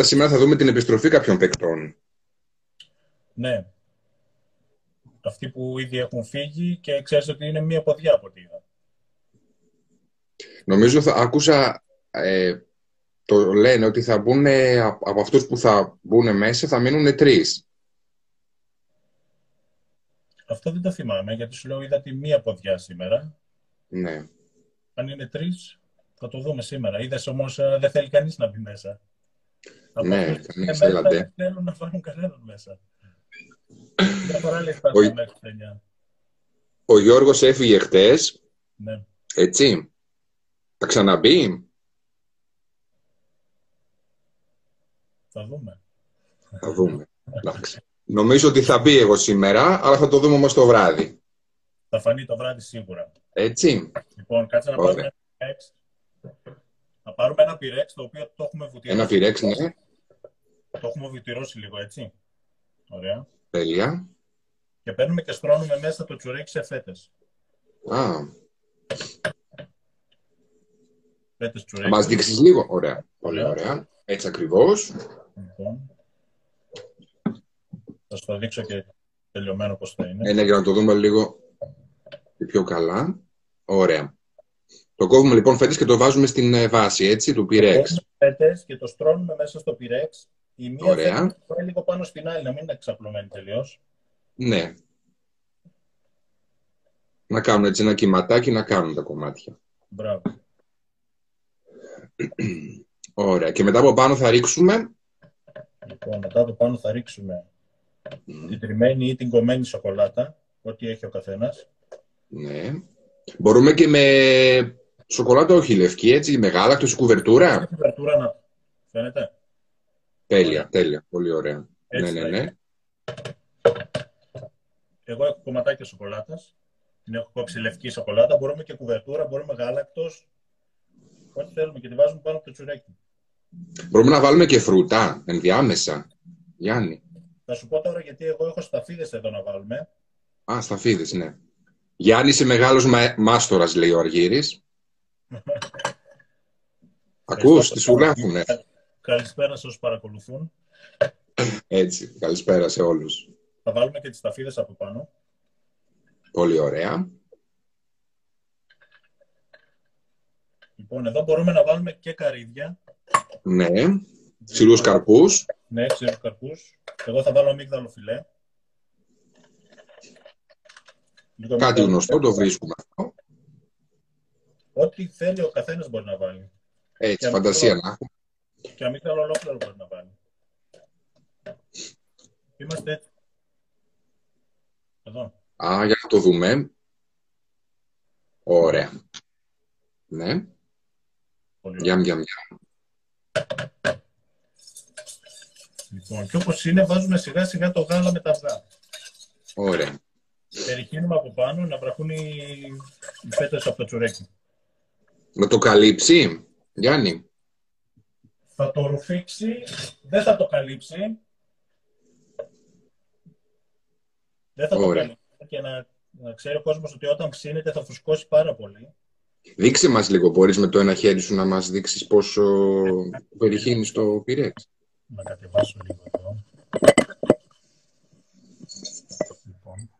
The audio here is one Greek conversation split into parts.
πιθανότητα σήμερα θα δούμε την επιστροφή κάποιων παικτών. Ναι. Αυτοί που ήδη έχουν φύγει και ξέρεις ότι είναι μία ποδιά από ό,τι είδα. Νομίζω θα άκουσα, ε, το λένε ότι θα μπουν, από αυτούς που θα μπουν μέσα θα μείνουν τρεις. Αυτό δεν το θυμάμαι, γιατί σου λέω είδα τη μία ποδιά σήμερα. Ναι. Αν είναι τρεις, θα το δούμε σήμερα. Είδες όμως ε, δεν θέλει κανείς να μπει μέσα. Ναι, Από αυτούς που κανείς, είναι μέσα, έλατε. Δεν θέλουν να βάλουν κανέναν μέσα. Μια φορά λέει Ο- μέχρι τις 9. Ο Γιώργος έφυγε χτες, Ναι. έτσι. Θα ξαναμπεί. Θα δούμε. Θα δούμε. Εντάξει. Νομίζω ότι θα μπει εγώ σήμερα, αλλά θα το δούμε όμως το βράδυ. Θα φανεί το βράδυ σίγουρα. Έτσι. Λοιπόν, κάτσε να Ωραία. Πάρουμε ένα πυρέξ. Θα πάρουμε ένα πυρέξ το οποίο το έχουμε βουτυρώσει. Ένα πυρέξ, ναι. Το έχουμε βουτυρώσει λίγο, έτσι. Ωραία. Τέλεια. Και παίρνουμε και στρώνουμε μέσα το τσουρέκι σε φέτες. Α, Φέτες θα τσουρέκι. μας δείξεις λίγο. Ωραία. Πολύ Ωραία. ωραία. Έτσι ακριβώς. Λοιπόν. Θα σου το δείξω και τελειωμένο πώς θα είναι. Ε, ναι, για να το δούμε λίγο και πιο καλά. Ωραία. Το κόβουμε λοιπόν φέτες και το βάζουμε στην ε, βάση, έτσι, του πυρέξ. Κόβουμε φέτες και το στρώνουμε μέσα στο πυρέξ. Η μία Ωραία. θέλει να πάει λίγο πάνω στην άλλη, να μην είναι εξαπλωμένη τελείως. Ναι. Να κάνουν έτσι ένα κυματάκι να κάνουν τα κομμάτια. Μπράβο. Ωραία. Και μετά από πάνω θα ρίξουμε. Λοιπόν, μετά από πάνω θα ρίξουμε την τριμμένη ή την κομμένη σοκολάτα, ό,τι έχει ο καθένας. Ναι. Μπορούμε και με σοκολάτα όχι λευκή, έτσι, με γάλακτο, σε κουβερτούρα. Την κουβερτούρα να φαίνεται. Τέλεια, τέλεια. Πολύ ωραία. Έτσι ναι, θα ναι, ναι. Εγώ έχω κομματάκια σοκολάτας. Την έχω κόψει λευκή σοκολάτα. Μπορούμε και κουβερτούρα, μπορούμε γάλακτος. Ό,τι θέλουμε και τη βάζουμε πάνω από το τσουρέκι. Μπορούμε να βάλουμε και φρούτα ενδιάμεσα. Γιάννη. Θα σου πω τώρα γιατί εγώ έχω σταφίδες εδώ να βάλουμε. Α, σταφίδες, ναι. Γιάννη, είσαι μεγάλος μα... μάστορας, λέει ο Αργύρης. Ακούς, τι σου γράφουνε. Καλησπέρα σε όσους παρακολουθούν. Έτσι, καλησπέρα σε όλους. Θα βάλουμε και τις σταφίδες από πάνω. Πολύ ωραία. Λοιπόν, εδώ μπορούμε να βάλουμε και καρύδια. Ναι. Ξηρούς καρπούς. Ναι, ξηρούς καρπούς. Εγώ θα βάλω αμύγδαλο φιλέ. Λίγο Κάτι αμύγδαλο γνωστό, φιλέ. το βρίσκουμε αυτό. Ό,τι θέλει ο καθένας μπορεί να βάλει. Έτσι, Και φαντασία αυτό- να έχουμε. Και αμύγδαλο ολόκληρο μπορεί να βάλει. Είμαστε έτσι. Εδώ. Α, για να το δούμε. Ωραία. Ναι. Πολύ ωραία. Γιαμ, γιαμ, γιαμ. Λοιπόν, και όπως είναι βάζουμε σιγά σιγά το γάλα με τα αυγά. Ωραία. Περιχύνουμε από πάνω να βραχούν οι, οι φέτες από το τσουρέκι. Να το καλύψει, Γιάννη. Θα το ρουφήξει, δεν θα το καλύψει. Δεν θα Ωραία. το καλύψει. Και να, να ξέρει ο κόσμος ότι όταν ψήνεται θα φουσκώσει πάρα πολύ. Δείξε μας λίγο, μπορείς με το ένα χέρι σου να μας δείξεις πόσο περιχύνεις το πυρέξ. Να κατεβάσω λίγο εδώ. Λοιπόν.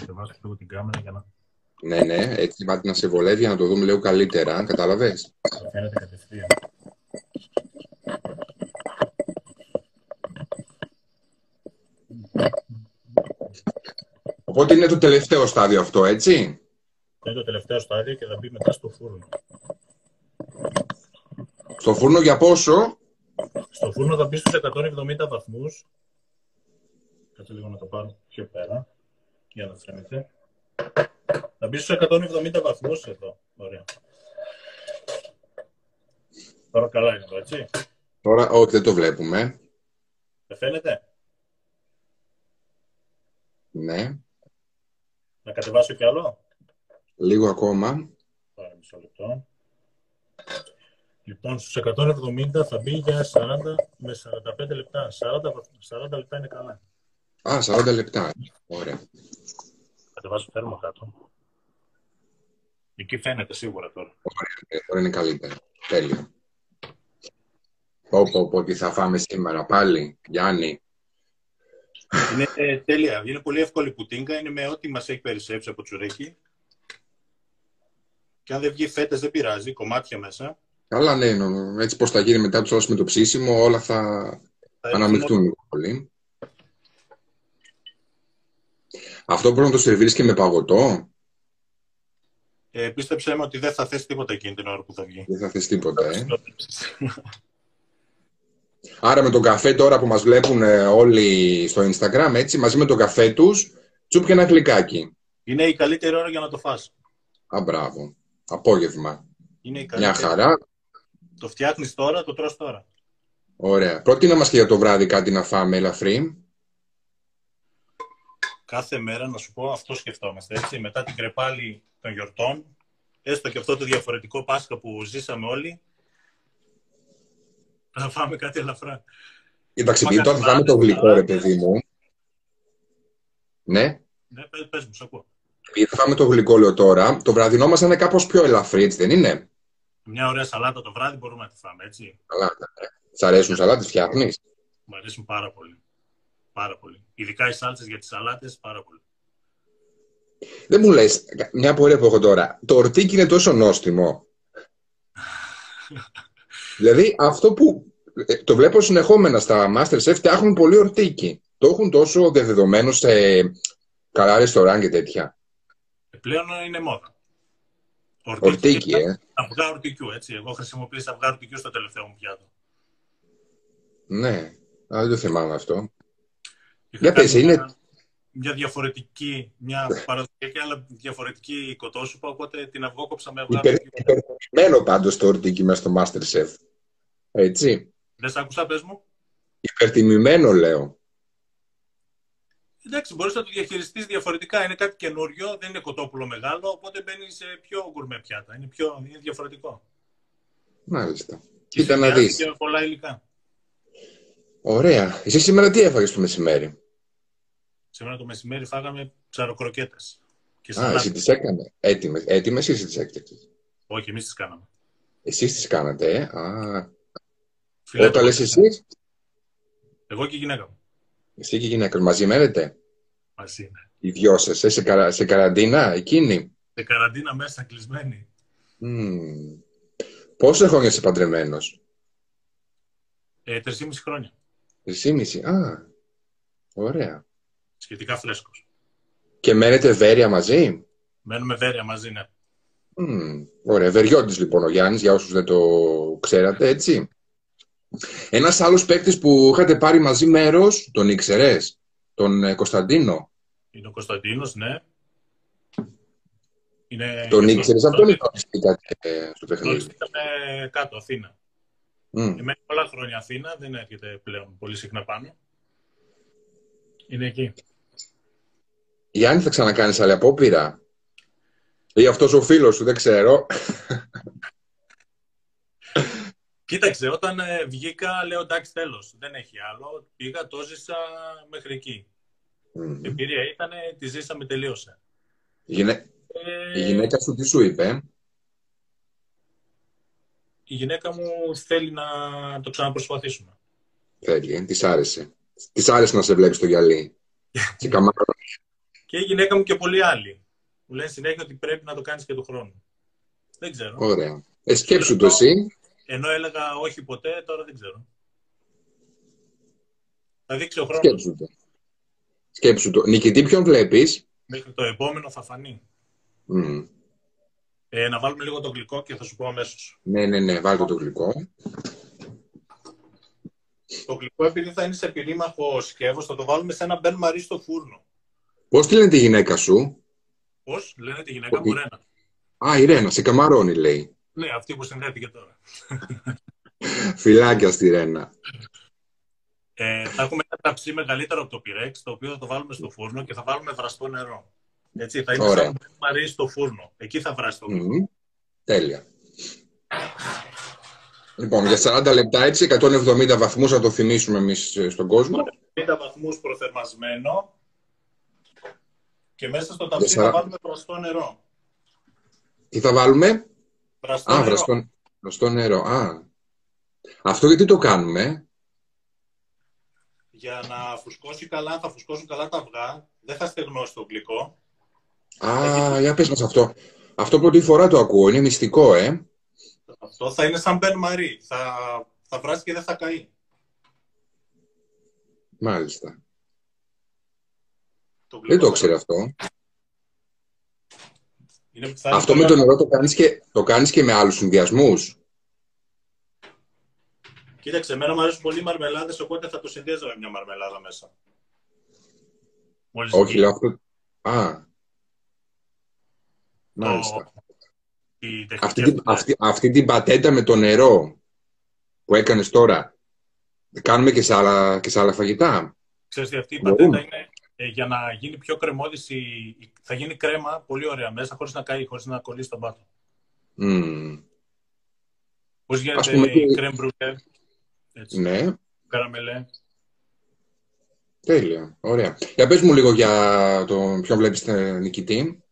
Κατεβάσω λίγο την κάμερα για να Ναι, ναι, έτσι πάτε να σε βολεύει για να το δούμε λίγο καλύτερα, κατάλαβες; το φαίνεται κατευθείαν. Οπότε είναι το τελευταίο στάδιο αυτό, έτσι; Είναι το τελευταίο στάδιο και θα μπει μετά στο φούρνο. Στο φούρνο για πόσο; Στο φούρνο θα μπει στους 170 βαθμούς. Κάτσε λίγο να το πάρω πιο πέρα, για να φαίνεται. Θα μπεις στους 170 βαθμούς εδώ. Ωραία. Τώρα καλά είναι εδώ, έτσι. Τώρα, όχι, δεν το βλέπουμε. Δεν φαίνεται; Ναι, Να κατεβάσω κι άλλο; λίγο ακόμα. Πάρα μισό λεπτό. Λοιπόν, στους 170 θα μπει για 40 με 45 λεπτά. 40, βαθ- 40 λεπτά είναι καλά. Α, 40 λεπτά. Ωραία. Κατεβάσω θέρμα κάτω. Εκεί φαίνεται σίγουρα τώρα. Ε, Τώρα είναι καλύτερα. Τέλεια. Πω, πω, πω, τι θα φάμε σήμερα πάλι, Γιάννη. Είναι ε, τέλεια. Είναι πολύ εύκολη πουτίνκα. Είναι με ό,τι μας έχει περισσέψει από τσουρέκι. Και αν δεν βγει φέτες δεν πειράζει. Κομμάτια μέσα. Καλά, ναι, νο- έτσι πώς θα γίνει μετά τους με το ψήσιμο, όλα θα Θα αναμειχθούν λίγο πολύ. Αυτό μπορεί να το σερβίρεις και με παγωτό. Ε, πίστεψέ με ότι δεν θα θες τίποτα εκείνη την ώρα που θα βγει. Δεν θα θες τίποτα, ε. Άρα με τον καφέ τώρα που μας βλέπουν ε, όλοι στο Instagram, έτσι, μαζί με τον καφέ τους, τσουπ και ένα γλυκάκι. Είναι η καλύτερη ώρα για να το φας. Α, μπράβο. Απόγευμα. Είναι η Μια καλύτερη. χαρά. Το φτιάχνεις τώρα, το τρως τώρα. Ωραία. Πρότεινα μας και για το βράδυ κάτι να φάμε ελαφρύ. Κάθε μέρα, να σου πω, αυτό σκεφτόμαστε. Έτσι. Μετά την κρεπάλη των γιορτών, έστω και αυτό το διαφορετικό Πάσχα που ζήσαμε όλοι, θα φάμε κάτι ελαφρά. Κοίταξε, επειδή τώρα θα φάμε το γλυκό, ρε παιδί μου. Ναι. Ναι, πες, πες μου, σ' ακούω. Επειδή θα φάμε το γλυκό, λέω τώρα, το βραδινό μας θα είναι κάπως πιο ελαφρύ, έτσι δεν είναι; Μια ωραία σαλάτα το βράδυ μπορούμε να τη φάμε, έτσι. Καλά. Σ' αρέσουν σαλάτες, φτιάχνεις; Μου αρέσουν πάρα πολύ. Πάρα πολύ. Ειδικά οι σάλτσες για τις σαλάτες, πάρα πολύ. Δεν μου λες, μια απορία που έχω τώρα, το ορτύκι είναι τόσο νόστιμο. δηλαδή, αυτό που ε, το βλέπω συνεχόμενα στα Masterchef, φτιάχνουν πολύ ορτύκι. Το έχουν τόσο διαδεδομένο σε καλά ρεστοράν και τέτοια. Ε, πλέον είναι μόδα. Ορτύκι, ε. Αυγά ορτυκιού, έτσι. Εγώ χρησιμοποίησα αυγά ορτυκιού στο τελευταίο μου πιάτο. Ναι, Α, δεν το θυμάμαι αυτό. Είχα Για κάνει πες, είναι- μια, μια διαφορετική, μια παραδοσιακή, αλλά διαφορετική κοτόσουπα, οπότε την αυγόκοψα με αυγά Υπερ, ορτικιού. υπερτιμημένο πάντως το ορτίκι μέσα στο Masterchef. Έτσι. Δεν σ' άκουσα, πες μου. Υπερτιμημένο, λέω. Εντάξει, μπορείς να το διαχειριστείς διαφορετικά. Είναι κάτι καινούριο, δεν είναι κοτόπουλο μεγάλο, οπότε μπαίνει σε πιο γκουρμέ πιάτα. Είναι, πιο, είναι διαφορετικό. Μάλιστα. Και Κοίτα να συνδυάζει δεις. Και πολλά υλικά. Ωραία. Εσύ σήμερα τι έφαγες το μεσημέρι; Σήμερα το μεσημέρι φάγαμε ψαροκροκέτες. Και Α, σαλάτα. εσύ τις έκανες. Έτοιμες, έτοιμες ή εσύ τις έφτιαξες. Όχι, εμείς τις κάναμε. Εσείς τις κάνατε, ε; Α, Φιλέτο όταν λες κοτόπουλο. εσείς, Εγώ και η γυναίκα μου. εσύ και η γυναίκα μαζί μένετε. Μαζί είναι. Οι δυο σας, ε, σε, καρα... σε καραντίνα, εκείνη; Σε καραντίνα μέσα κλεισμένη. Μμμ. Πόσα χρόνια είσαι παντρεμένος; Ε, 3,5 χρόνια. Τρισήμιση. Α, ωραία. Σχετικά φρέσκος. Και μένετε βέρεια μαζί; Μένουμε βέρεια μαζί, ναι. Μμμ, Ωραία. Βεριώτης λοιπόν ο Γιάννης, για όσους δεν το ξέρατε, έτσι. Ένας άλλος παίκτης που είχατε πάρει μαζί μέρος, τον ήξερες, τον ε, Κωνσταντίνο; Είναι ο Κωνσταντίνος, ναι. Είναι Τον και ήξερες στο- αυτόν ή τον στήκατε ε, στο παιχνίδι. Γνωριστήκαμε κάτω, Αθήνα. Μμ. Μένει πολλά χρόνια Αθήνα, δεν έρχεται πλέον πολύ συχνά πάνω. Είναι εκεί. Γιάννη, θα ξανακάνεις άλλη απόπειρα; Ή αυτός ο φίλος σου, δεν ξέρω. Κοίταξε, όταν ε, βγήκα, λέω εντάξει, τέλος. Δεν έχει άλλο. Πήγα, το ζήσα μέχρι εκεί. Μμ. Η εμπειρία ήταν, τη ζήσαμε, τελείωσε. Η, γυναί- Ε, η γυναίκα σου τι σου είπε; ε; η γυναίκα μου θέλει να το ξαναπροσπαθήσουμε. Θέλει, της άρεσε. Της άρεσε να σε βλέπει στο γυαλί. Και καμάρα. Και η γυναίκα μου και πολλοί άλλοι. Μου λένε συνέχεια ότι πρέπει να το κάνεις και του χρόνου. Δεν ξέρω. Ωραία. Ε, σκέψου το εσύ. Ενώ έλεγα όχι ποτέ, τώρα δεν ξέρω. Θα δείξει ο χρόνος. Σκέψου το. Σκέψου το. Νικητή ποιον βλέπεις; Μέχρι το επόμενο θα φανεί. Μμ. Ε, να βάλουμε λίγο το γλυκό και θα σου πω αμέσως. Ναι, ναι, ναι. Βάλτε το γλυκό. Το γλυκό, επειδή θα είναι σε πυρήμαχο σκεύος, θα το βάλουμε σε ένα μπεν μαρί στο φούρνο. Πώς τη λένε τη γυναίκα σου; Πώς, λένε τη γυναίκα Όχι. μου, Ρένα. Α, η Ρένα, σε καμαρώνει λέει. Ναι, αυτή που συνδέθηκε τώρα. Φιλάκια στη Ρένα. Ε, θα έχουμε ένα ταψί μεγαλύτερο από το πυρέξ, το οποίο θα το βάλουμε στο φούρνο και θα βάλουμε βραστό νερό. Έτσι, θα είναι Ωραία. σαν μπεν μαρί στο φούρνο. Εκεί θα βράσει το γλυκό. Μμ. Τέλεια. Λοιπόν, για 40 λεπτά έτσι, 170 βαθμούς να το θυμίσουμε εμείς ε, στον κόσμο. 50 βαθμούς προθερμασμένο και μέσα στο ταψί Τεσσάρα. θα βάλουμε βραστό νερό. Τι θα βάλουμε; Βραστό Α, νερό. βραστό, βραστό νερό. Α, Αυτό γιατί το κάνουμε; Για να φουσκώσει καλά, θα φουσκώσουν καλά τα αυγά. Δεν θα στεγνώσει το γλυκό. Α, για πες μας αυτό. Αυτό πρώτη φορά το ακούω. Είναι μυστικό, ε. Αυτό θα είναι σαν μπεν μαρί. Θα, θα βράσει και δεν θα καεί. Μάλιστα. Το Δεν το γλυκό ξέρω αυτό. Είναι, θα είναι Αυτό με πολύ- το νερό το κάνεις και, το κάνεις και με άλλους συνδυασμούς. Κοίταξε, εμένα μου αρέσουν πολύ οι μαρμελάδες, οπότε θα το συνδύαζα με μια μαρμελάδα μέσα. Μόλις Όχι, βγει λέω αυτό. Α. Μάλιστα. η τεχνική Αυτή, την- αυτή. αυτή, αυτή την πατέντα με το νερό που έκανες τώρα, κάνουμε και σε άλλα, και σε άλλα φαγητά. Ξέρεις τι, αυτή η Μπορούμε. πατέντα είναι ε, για να γίνει πιο κρεμώδης, η, η- θα γίνει κρέμα πολύ ωραία μέσα, χωρίς να καεί, χωρίς να κολλήσει τον πάτο. Μμμ. Πώς γίνεται Ας πούμε η και- κρέμ μπρουλέ, έτσι, Ναι, καραμελέ. τέλεια. Ωραία. Για πες μου λίγο για το ποιον βλέπεις ε, νικητή.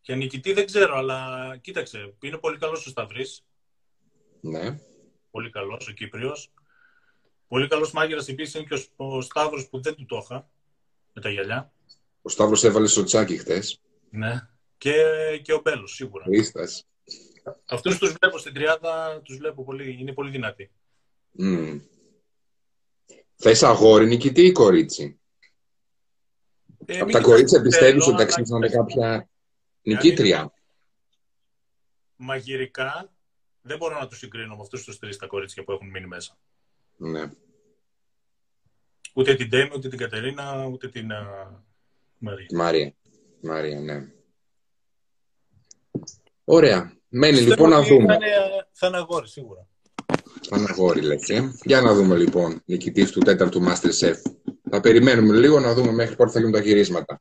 Και νικητή δεν ξέρω, αλλά κοίταξε, είναι πολύ καλός ο Σταυρής, Ναι. πολύ καλός ο Κύπριος. Πολύ καλός μάγειρας επίσης είναι και ο, ο Σταύρος που δεν του το είχα, με τα γυαλιά. Ο Σταύρος έβαλε στο τσάκι χτες. Ναι. Και, και ο Μπέλος, σίγουρα. Ο Ίστας. Αυτούς τους βλέπω στην τριάδα, τους βλέπω πολύ, είναι πολύ δυνατοί. Μμ. Θες αγόρι νικητή ή κορίτσι; Ε, Από μην τα κοιτάς κορίτσια το πιστεύεις τέλος, ότι αλλά αξίζει να είναι κοιτάς, κάποια νικήτρια; Μαγειρικά δεν μπορώ να τους συγκρίνω με αυτούς τους τρεις τα κορίτσια που έχουν μείνει μέσα. Ναι. Ούτε την Τέμι, ούτε την Κατερίνα, ούτε την α, Μαρία. Μαρία. Μαρία, ναι. Ωραία. Μένει Πιστεύω λοιπόν να ότι δούμε. Θα είναι, θα είναι αγόρι, σίγουρα. Σαν αγόρι λες, ε. Για να δούμε λοιπόν, νικητής του τέταρτου Masterchef. Θα περιμένουμε λίγο να δούμε μέχρι πότε θα γίνουν τα γυρίσματα.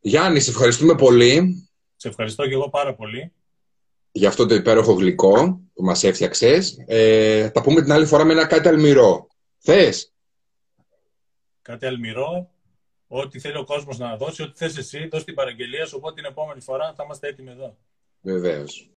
Γιάννη, σε ευχαριστούμε πολύ Σε ευχαριστώ και εγώ πάρα πολύ. Για αυτό το υπέροχο γλυκό που μας έφτιαξες. Ε, θα πούμε την άλλη φορά με ένα κάτι αλμυρό. Θες; Κάτι αλμυρό. Ό,τι θέλει ο κόσμος να δώσει, ό,τι θες εσύ, δώσει την παραγγελία σου, οπότε την επόμενη φορά θα είμαστε έτοιμοι εδώ. Βεβαίως.